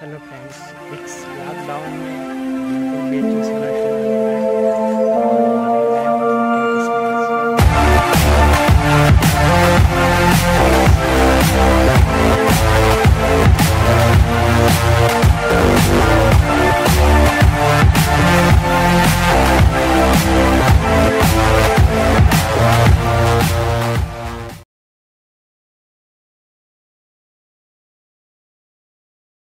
hello friends it's lockdown में